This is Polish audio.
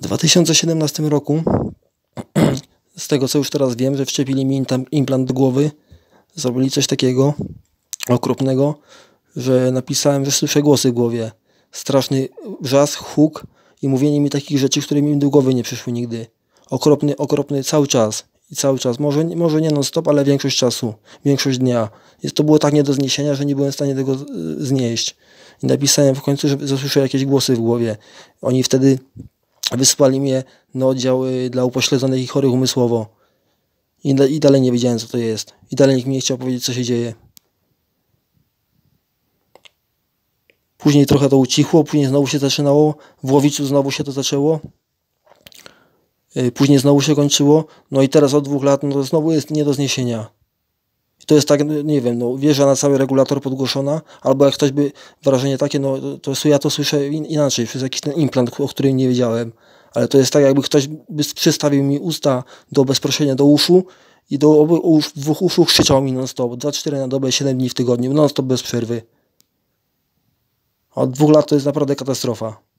W 2017 roku, z tego co już teraz wiem, że wszczepili mi tam implant głowy, zrobili coś takiego okropnego, że napisałem, że słyszę głosy w głowie. Straszny wrzask, huk i mówienie mi takich rzeczy, które mi do głowy nie przyszły nigdy. Okropny, okropny cały czas. I cały czas. Może, może nie non stop, ale większość czasu. Większość dnia. Jest, to było tak nie do zniesienia, że nie byłem w stanie tego z- znieść. I napisałem w końcu, że zasłyszę jakieś głosy w głowie. Oni wtedy wysłali mnie na oddział y, dla upośledzonych i chorych umysłowo. I, I dalej nie wiedziałem, co to jest. I dalej nikt mi nie chciał powiedzieć, co się dzieje. Później trochę to ucichło, później znowu się zaczynało. W Łowiczu znowu się to zaczęło. Y, Później znowu się kończyło. No i teraz od dwóch lat no to znowu jest nie do zniesienia. I to jest tak, no, nie wiem, no, wieża na cały regulator podgłoszona, albo jak ktoś by wrażenie takie, no to, to ja to słyszę in, inaczej, przez jakiś ten implant, o którym nie wiedziałem. Ale to jest tak, jakby ktoś by przystawił mi usta do bezproszenia do uszu i do obu usz, dwóch uszu krzyczał mi non stop. 2-4 na dobę, 7 dni w tygodniu, non stop bez przerwy. A Od dwóch lat to jest naprawdę katastrofa.